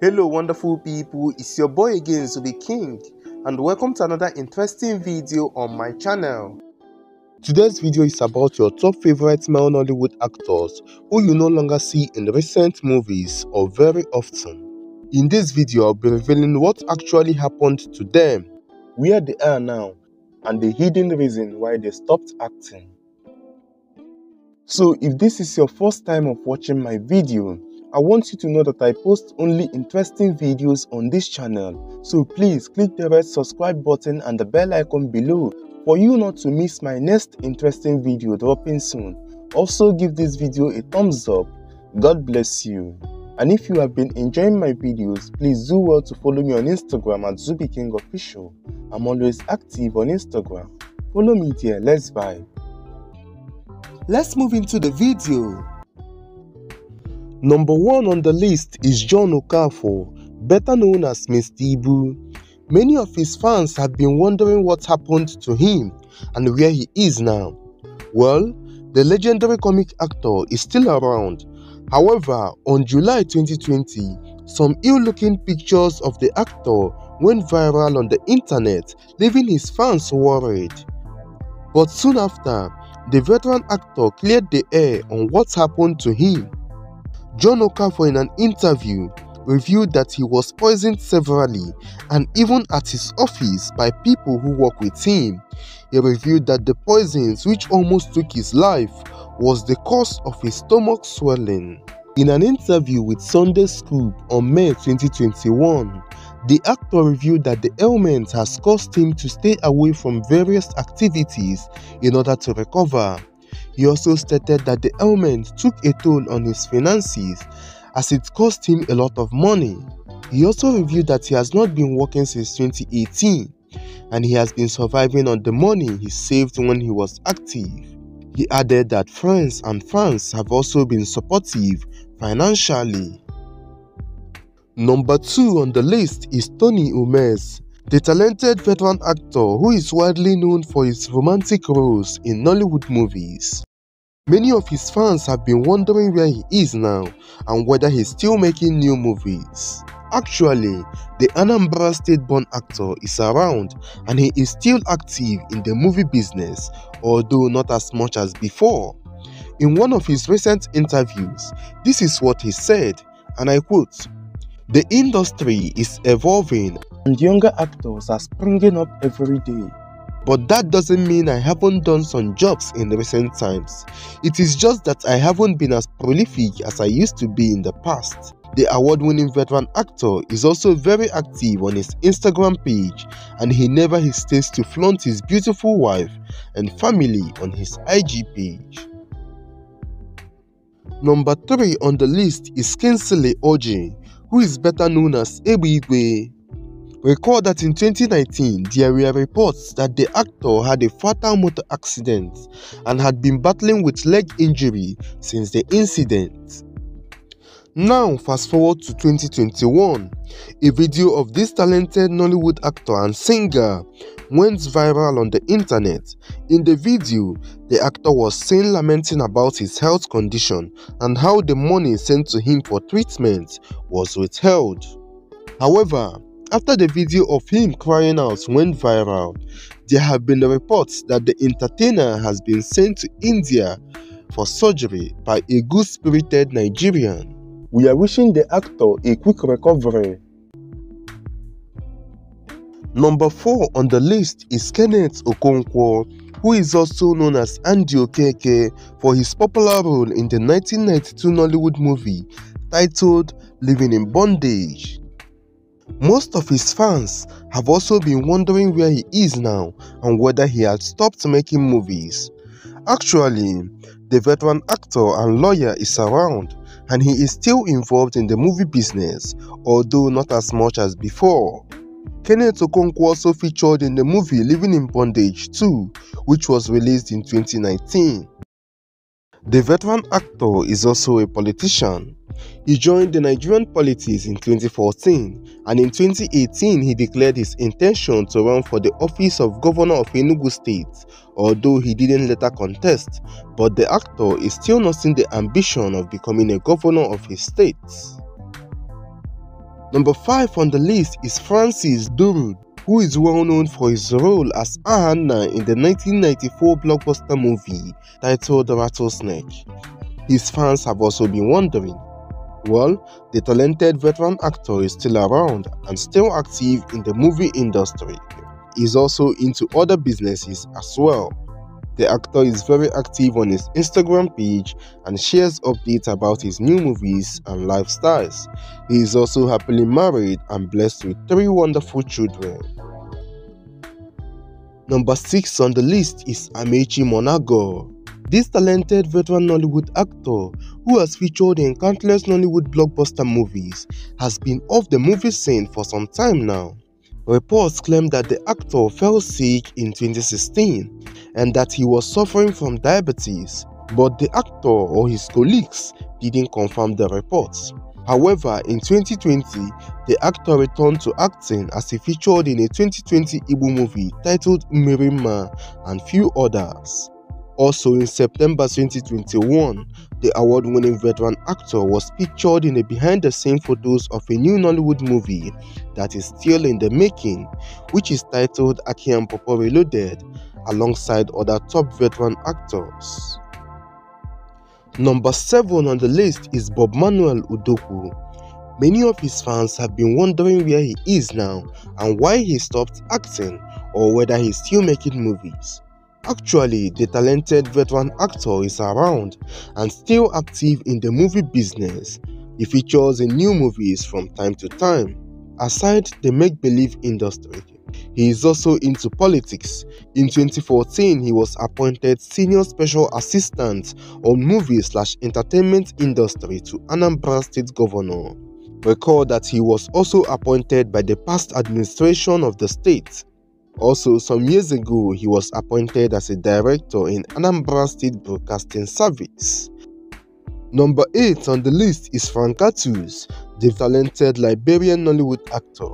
Hello wonderful people, it's your boy again Zubby King and welcome to another interesting video on my channel. Today's video is about your top favorite male Nollywood actors who you no longer see in recent movies or very often. In this video, I'll be revealing what actually happened to them, where they are now, and the hidden reason why they stopped acting. So if this is your first time of watching my video, I want you to know that I post only interesting videos on this channel. So please click the red subscribe button and the bell icon below for you not to miss my next interesting video dropping soon. Also give this video a thumbs up. God bless you. And if you have been enjoying my videos, please do well to follow me on Instagram at Zubby King Official. I'm always active on Instagram. Follow me there, let's vibe. Let's move into the video. Number one on the list is John Okafor, better known as Mr. Ibu. Many of his fans have been wondering what happened to him and where he is now. Well, the legendary comic actor is still around. However, on July 2020, some ill-looking pictures of the actor went viral on the internet, leaving his fans worried. But soon after, the veteran actor cleared the air on what happened to him. John Okafor in an interview revealed that he was poisoned severally and even at his office by people who work with him. He revealed that the poisons which almost took his life was the cause of his stomach swelling. In an interview with Sunday Scoop on May 2021, the actor revealed that the ailment has caused him to stay away from various activities in order to recover. He also stated that the ailment took a toll on his finances as it cost him a lot of money. He also revealed that he has not been working since 2018 and he has been surviving on the money he saved when he was active. He added that friends and fans have also been supportive financially. Number 2 on the list is Tony Umez, the talented veteran actor who is widely known for his romantic roles in Nollywood movies. Many of his fans have been wondering where he is now and whether he's still making new movies. Actually, the Anambra state-born actor is around and he is still active in the movie business, although not as much as before. In one of his recent interviews, this is what he said, and I quote, The industry is evolving and younger actors are springing up every day. But that doesn't mean I haven't done some jobs in recent times. It is just that I haven't been as prolific as I used to be in the past. The award-winning veteran actor is also very active on his Instagram page and he never hesitates to flaunt his beautiful wife and family on his IG page. Number 3 on the list is Kingsley Orji, who is better known as Ebigwe. Recall that in 2019, there were reports that the actor had a fatal motor accident and had been battling with leg injury since the incident. Now, fast forward to 2021, a video of this talented Nollywood actor and singer went viral on the internet. In the video, the actor was seen lamenting about his health condition and how the money sent to him for treatment was withheld. However, after the video of him crying out went viral, there have been reports that the entertainer has been sent to India for surgery by a good-spirited Nigerian. We are wishing the actor a quick recovery. Number 4 on the list is Kenneth Okonkwo, who is also known as Andy Okeke for his popular role in the 1992 Nollywood movie titled Living in Bondage. Most of his fans have also been wondering where he is now and whether he had stopped making movies. Actually, the veteran actor and lawyer is around and he is still involved in the movie business, although not as much as before. Kenneth Okonkwo also featured in the movie Living in Bondage 2, which was released in 2019. The veteran actor is also a politician. He joined the Nigerian politics in 2014 and in 2018 he declared his intention to run for the office of Governor of Enugu State, although he didn't later contest, but the actor is still nursing the ambition of becoming a governor of his state. Number 5 on the list is Francis Duru, who is well known for his role as Ahanna in the 1994 blockbuster movie titled The Rattlesnake. His fans have also been wondering well, the talented veteran actor is still around and still active in the movie industry. He's also into other businesses as well. The actor is very active on his Instagram page and shares updates about his new movies and lifestyles. He is also happily married and blessed with three wonderful children. Number 6 on the list is Amaechi Muonagor. This talented veteran Nollywood actor, who has featured in countless Nollywood blockbuster movies, has been off the movie scene for some time now. Reports claim that the actor fell sick in 2016 and that he was suffering from diabetes, but the actor or his colleagues didn't confirm the reports. However, in 2020, the actor returned to acting as he featured in a 2020 Igbo movie titled Mirima and few others. Also in September 2021, the award-winning veteran actor was pictured in the behind-the-scenes photos of a new Nollywood movie that is still in the making, which is titled Aki and Pawpaw Reloaded, alongside other top veteran actors. Number 7 on the list is Bob Manuel Udokwu. Many of his fans have been wondering where he is now and why he stopped acting or whether he's still making movies. Actually, the talented veteran actor is around and still active in the movie business. He features in new movies from time to time. Aside the make-believe industry, he is also into politics. In 2014, he was appointed Senior Special Assistant on Movie slash Entertainment Industry to Anambra State Governor. Recall that he was also appointed by the past administration of the state. Also, some years ago, he was appointed as a director in Anambra State Broadcasting Service. Number 8 on the list is Frank Artus, the talented Liberian Nollywood actor.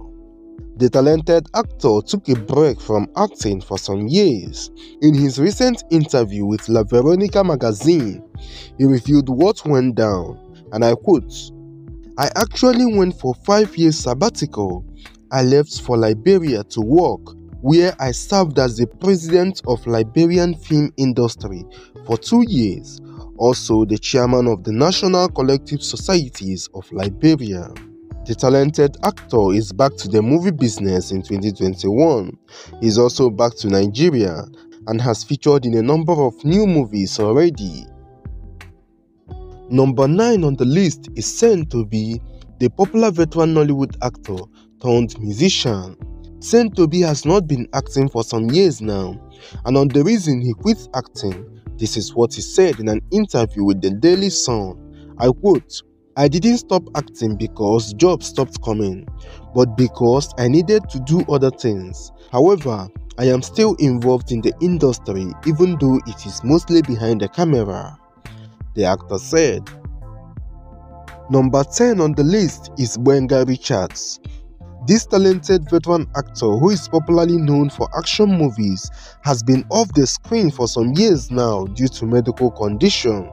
The talented actor took a break from acting for some years. In his recent interview with La Veronica magazine, he revealed what went down, and I quote, I actually went for five years sabbatical. I left for Liberia to work where I served as the president of Liberian film industry for two years, also the chairman of the National Collective Societies of Liberia. The talented actor is back to the movie business in 2021. He's also back to Nigeria and has featured in a number of new movies already. Number 9 on the list is Saint Obi the popular veteran Nollywood actor turned musician. Saint Obi has not been acting for some years now, and on the reason he quit acting, this is what he said in an interview with the Daily Sun. I quote, I didn't stop acting because jobs stopped coming, but because I needed to do other things. However, I am still involved in the industry even though it is mostly behind the camera. The actor said. Number 10 on the list is Gbenga Richards. This talented veteran actor, who is popularly known for action movies, has been off the screen for some years now due to medical condition.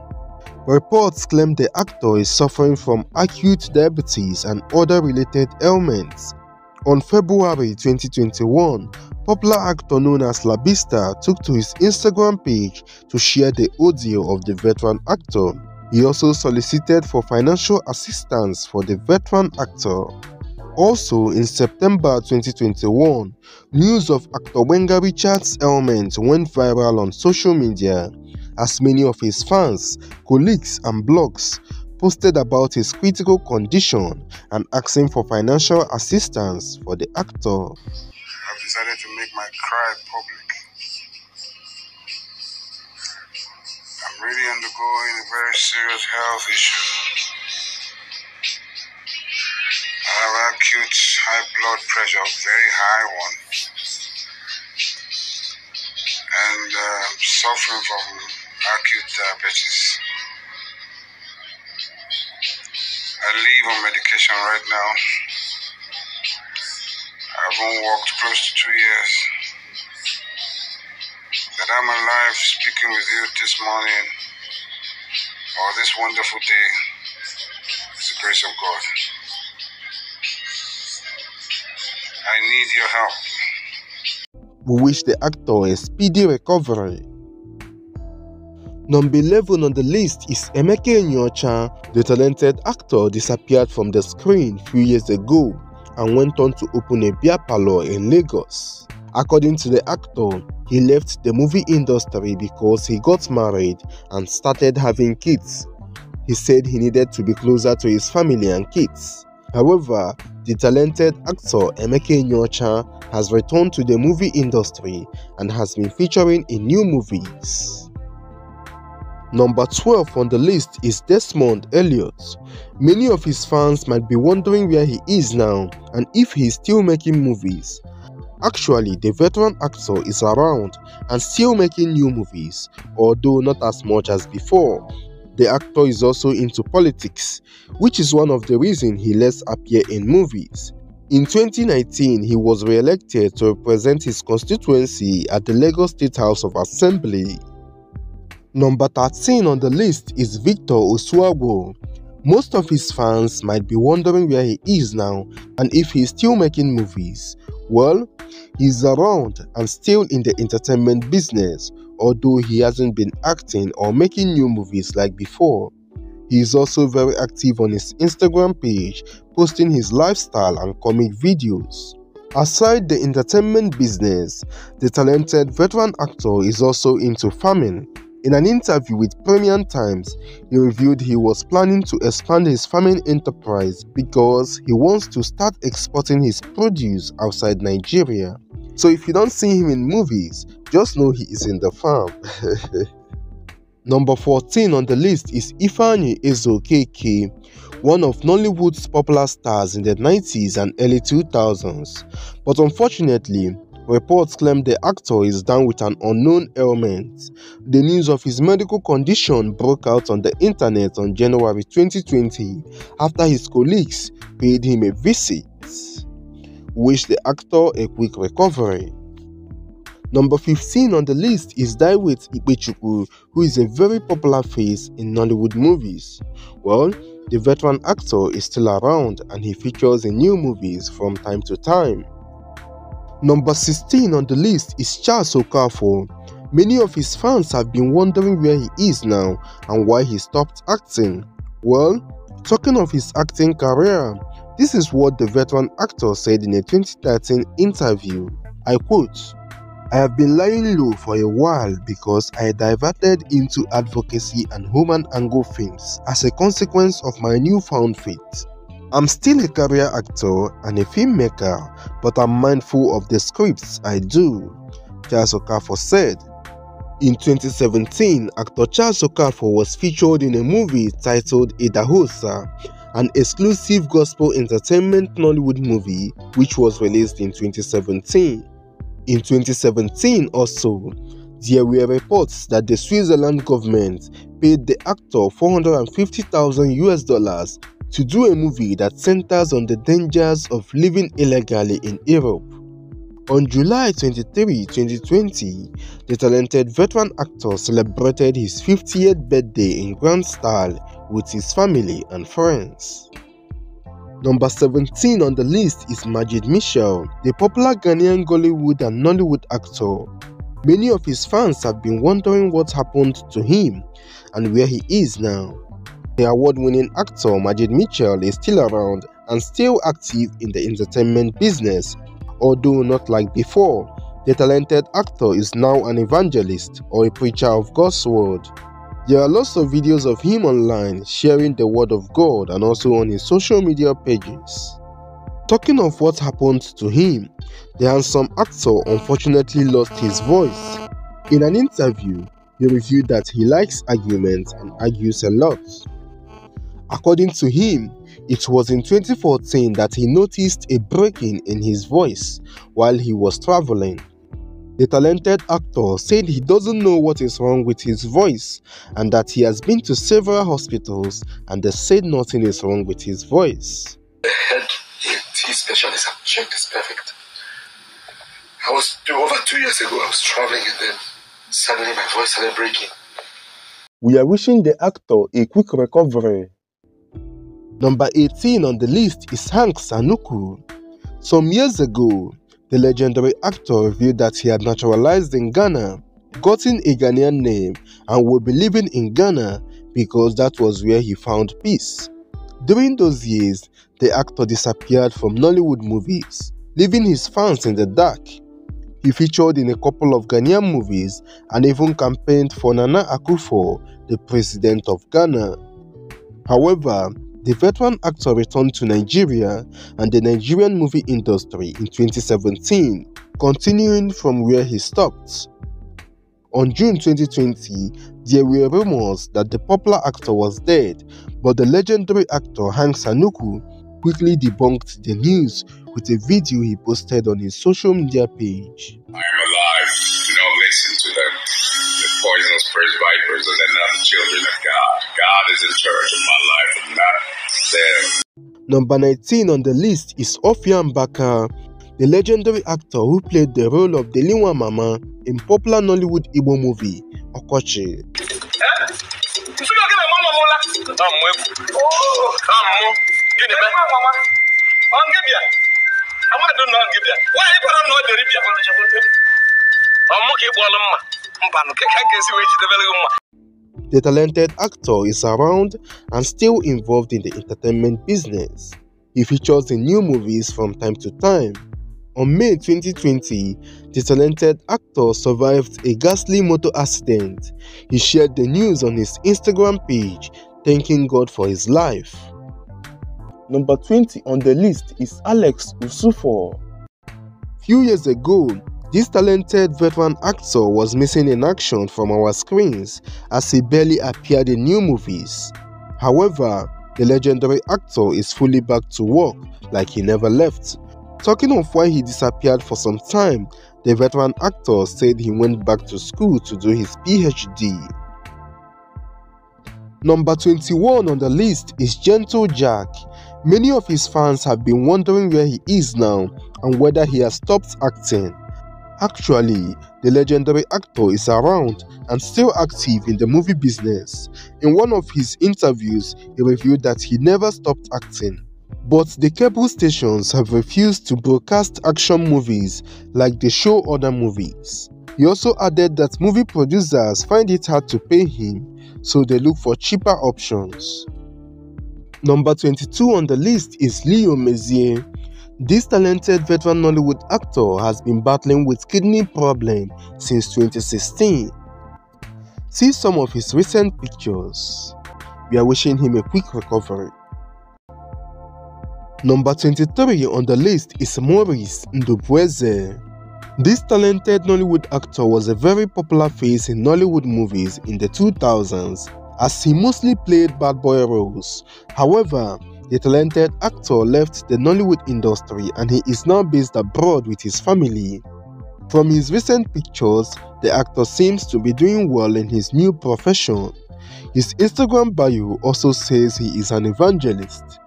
Reports claim the actor is suffering from acute diabetes and other related ailments. On February 2021, popular actor known as Labista took to his Instagram page to share the audio of the veteran actor. He also solicited for financial assistance for the veteran actor. Also, in September 2021, news of actor Gbenga Richards' ailment went viral on social media as many of his fans, colleagues, and blogs posted about his critical condition and asking for financial assistance for the actor. I've decided to make my cry public. I'm really undergoing a very serious health issue. I have acute high blood pressure, very high one, and uh, suffering from acute diabetes. I live on medication right now. I haven't walked close to two years. That I'm alive speaking with you this morning or this wonderful day is the grace of God. I need your help. We wish the actor a speedy recovery. Number 11 on the list is Emeka Enyiocha. The talented actor disappeared from the screen few years ago and went on to open a beer parlor in Lagos. According to the actor, he left the movie industry because he got married and started having kids. He said he needed to be closer to his family and kids. However, the talented actor Emeka Enyiocha has returned to the movie industry and has been featuring in new movies. Number 12 on the list is Desmond Elliott. Many of his fans might be wondering where he is now and if he is still making movies. Actually, the veteran actor is around and still making new movies, although not as much as before. The actor is also into politics, which is one of the reasons he lets appear in movies. In 2019, he was re-elected to represent his constituency at the Lagos State House of Assembly. Number 13 on the list is Victor Osuagwu. Most of his fans might be wondering where he is now and if he's still making movies. Well, he's around and still in the entertainment business, although he hasn't been acting or making new movies like before. He is also very active on his Instagram page, posting his lifestyle and comic videos. Aside the entertainment business, the talented veteran actor is also into farming. In an interview with Premium Times, he revealed he was planning to expand his farming enterprise because he wants to start exporting his produce outside Nigeria. So if you don't see him in movies, just know he is in the farm. Number 14 on the list is Ifeanyi Ezeokeke, one of Nollywood's popular stars in the 90s and early 2000s. But unfortunately, reports claim the actor is down with an unknown ailment. The news of his medical condition broke out on the internet on January 2020 after his colleagues paid him a visit. Wish the actor a quick recovery. Number 15 on the list is Diewaight Ikpechukwu, who is a very popular face in Nollywood movies. Well, the veteran actor is still around and he features in new movies from time to time. Number 16 on the list is Charles Okafor. Many of his fans have been wondering where he is now and why he stopped acting. Well, talking of his acting career, this is what the veteran actor said in a 2013 interview. I quote, I have been lying low for a while because I diverted into advocacy and human angle films as a consequence of my newfound faith. I'm still a career actor and a filmmaker, but I'm mindful of the scripts I do, Charles Okafor said. In 2017, actor Charles Okafor was featured in a movie titled Idahosa, an exclusive gospel entertainment Nollywood movie which was released in 2017. In 2017 also, there were reports that the Switzerland government paid the actor 450,000 US dollars to do a movie that centers on the dangers of living illegally in Europe. On July 23, 2020, the talented veteran actor celebrated his 50th birthday in grand style with his family and friends. Number 17 on the list is Majid Michel, the popular Ghanaian Gollywood and Nollywood actor. Many of his fans have been wondering what happened to him and where he is now. The award-winning actor Majid Michel is still around and still active in the entertainment business, although not like before. The talented actor is now an evangelist or a preacher of God's word. There are lots of videos of him online sharing the word of God and also on his social media pages. Talking of what happened to him, the handsome actor unfortunately lost his voice. In an interview, he revealed that he likes arguments and argues a lot. According to him, it was in 2014 that he noticed a breaking in his voice while he was traveling. The talented actor said he doesn't know what is wrong with his voice and that he has been to several hospitals and they said nothing is wrong with his voice. The head ENT specialist have checked is perfect. I was over two years ago, I was traveling and then suddenly my voice started breaking. We are wishing the actor a quick recovery. Number 18 on the list is Hanks Anuku. Some years ago, the legendary actor revealed that he had naturalized in Ghana, gotten a Ghanaian name, and would be living in Ghana because that was where he found peace. During those years, the actor disappeared from Nollywood movies, leaving his fans in the dark. He featured in a couple of Ghanaian movies and even campaigned for Nana Akufo, the president of Ghana. However, the veteran actor returned to Nigeria and the Nigerian movie industry in 2017, continuing from where he stopped. On June 2020, there were rumors that the popular actor was dead, but the legendary actor Hanks Anuku quickly debunked the news with a video he posted on his social media page. I am alive. Do not listen to them. The poisonous first vipers, they're not the children of God. God is in charge of my life and not. Number 19 on the list is Ofia Mbaka, the legendary actor who played the role of Deliwa Mama in popular Nollywood Igbo movie Okochi. The talented actor is around and still involved in the entertainment business. He features in new movies from time to time. On May 2020, the talented actor survived a ghastly motor accident. He shared the news on his Instagram page, thanking God for his life. Number 20 on the list is Alex Usifo. Few years ago, this talented veteran actor was missing in action from our screens as he barely appeared in new movies. However, the legendary actor is fully back to work like he never left. Talking of why he disappeared for some time, the veteran actor said he went back to school to do his PhD. Number 21 on the list is Gentle Jack. Many of his fans have been wondering where he is now and whether he has stopped acting. Actually, the legendary actor is around and still active in the movie business. In one of his interviews, he revealed that he never stopped acting. But the cable stations have refused to broadcast action movies like they show other movies. He also added that movie producers find it hard to pay him, so they look for cheaper options. Number 22 on the list is Leo Mezie. This talented veteran Nollywood actor has been battling with kidney problem since 2016. See some of his recent pictures. We are wishing him a quick recovery. Number 23 on the list is Maurice Ndubueze. This talented Nollywood actor was a very popular face in Nollywood movies in the 2000s as he mostly played bad boy roles. However, the talented actor left the Nollywood industry and he is now based abroad with his family. From his recent pictures, the actor seems to be doing well in his new profession. His Instagram bio also says he is an evangelist.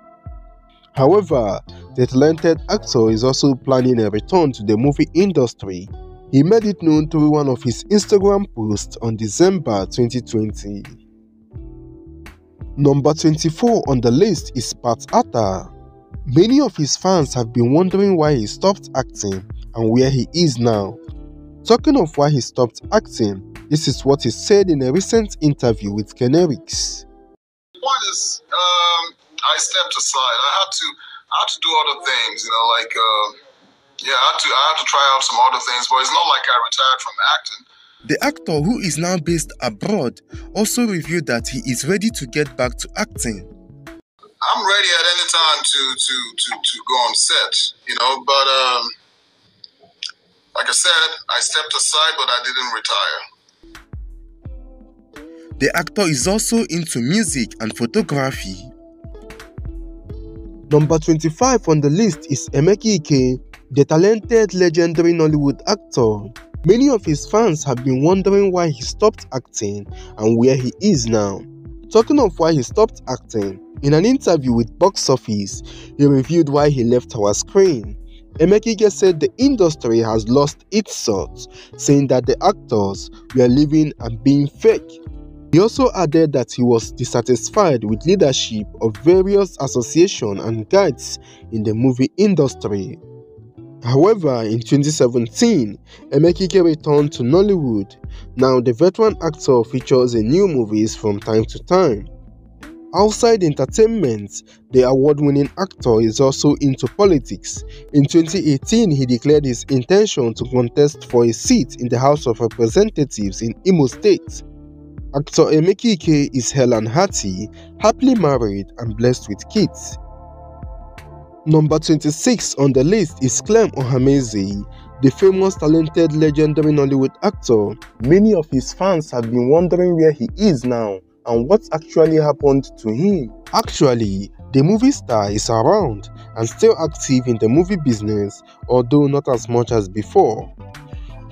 However, the talented actor is also planning a return to the movie industry. He made it known through one of his Instagram posts on December 2020. Number 24 on the list is Pat Atta. Many of his fans have been wondering why he stopped acting and where he is now. Talking of why he stopped acting, this is what he said in a recent interview with Kenerics. One is um, I stepped aside. I had to I had to do other things, you know, like uh, yeah, I had to I had to try out some other things, but it's not like I retired from acting. The actor, who is now based abroad, also revealed that he is ready to get back to acting. I'm ready at any time to to to to go on set, you know, but um, like I said, I stepped aside, but I didn't retire. The actor is also into music and photography. Number 25 on the list is Emeka Ike, the talented legendary Nollywood actor. Many of his fans have been wondering why he stopped acting and where he is now. Talking of why he stopped acting, in an interview with Box Office, he revealed why he left our screen. Emeka Ike said the industry has lost its salt, saying that the actors were living and being fake. He also added that he was dissatisfied with leadership of various associations and guides in the movie industry. However, in 2017, Emeka Ike returned to Nollywood. Now, the veteran actor features in new movies from time to time. Outside entertainment, the award-winning actor is also into politics. In 2018, he declared his intention to contest for a seat in the House of Representatives in Imo State. Actor Emeka Ike is Helen Hattie, happily married and blessed with kids. Number 26 on the list is Clem Ohameze, the famous, talented, legendary Nollywood actor. Many of his fans have been wondering where he is now and what actually happened to him. Actually, the movie star is around and still active in the movie business, although not as much as before.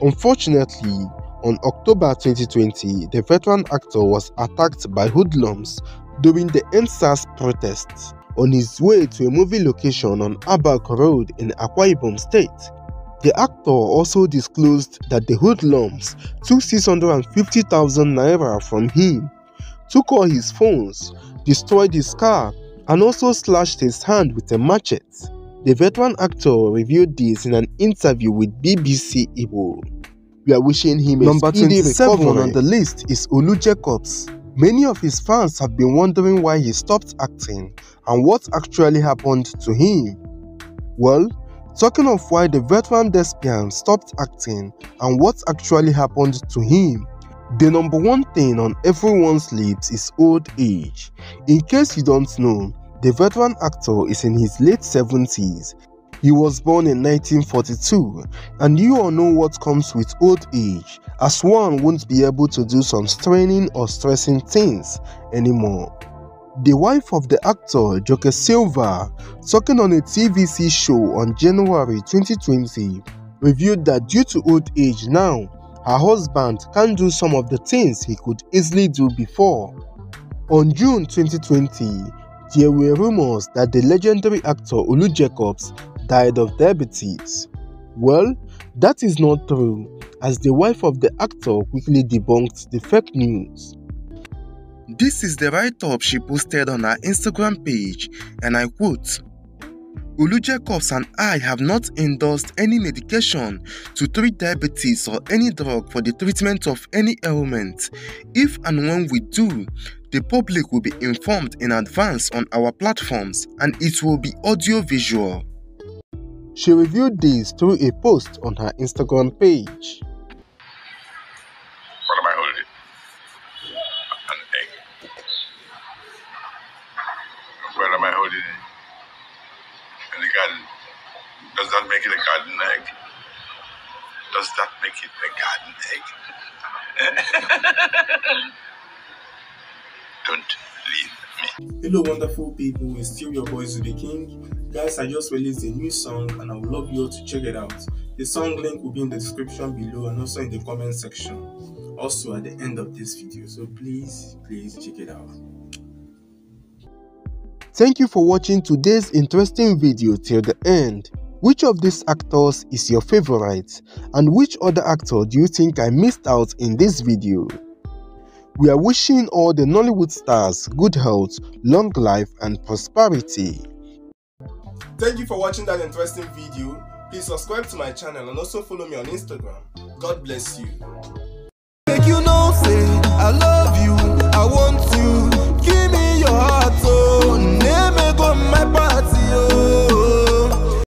Unfortunately, on October 2020, the veteran actor was attacked by hoodlums during the EndSARS protests on his way to a movie location on Abak Road in Akwa Ibom State. The actor also disclosed that the hoodlums took 650,000 naira from him, took all his phones, destroyed his car, and also slashed his hand with a machete. The veteran actor revealed this in an interview with BBC Igbo. We are wishing him a Number speedy 27 recovery. on the list is Olu Jacobs. Many of his fans have been wondering why he stopped acting and what actually happened to him. Well, talking of why the veteran thespian stopped acting and what actually happened to him, the number one thing on everyone's lips is old age. In case you don't know, the veteran actor is in his late 70s. He was born in 1942, and you all know what comes with old age, as one won't be able to do some straining or stressing things anymore. The wife of the actor Joke Silva, talking on a TVC show on January 2020, revealed that due to old age now, her husband can't do some of the things he could easily do before. On June 2020, there were rumors that the legendary actor Olu Jacobs died of diabetes. Well, that is not true, as the wife of the actor quickly debunked the fake news. This is the write up she posted on her Instagram page, and I quote Olu Jacobs and I have not endorsed any medication to treat diabetes or any drug for the treatment of any ailment. If and when we do, the public will be informed in advance on our platforms and it will be audio visual. She revealed this through a post on her Instagram page. Garden. Does that make it a garden egg? Does that make it a garden egg? Don't leave me. Hello, wonderful people. It's still your boy Zubby King. Guys, I just released a new song and I would love you all to check it out. The song link will be in the description below and also in the comment section. Also at the end of this video. So please, please check it out. Thank you for watching today's interesting video till the end. Which of these actors is your favorite? And which other actor do you think I missed out in this video? We are wishing all the Nollywood stars good health, long life and prosperity. Thank you for watching that interesting video. Please subscribe to my channel and also follow me on Instagram. God bless you. Make you know, say I love you. I want to